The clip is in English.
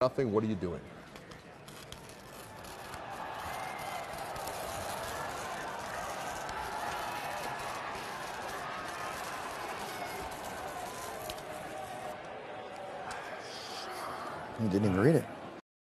nothing. What are you doing? You didn't even read it.